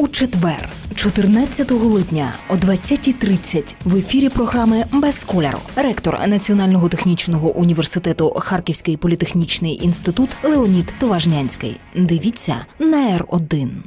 у четвер, 14 липня о 20.30 в ефірі програми без кольору. Ректор Національного технічного університету Харківський політехнічний інститут Леонід Товажнянський. Дивіться на Р 1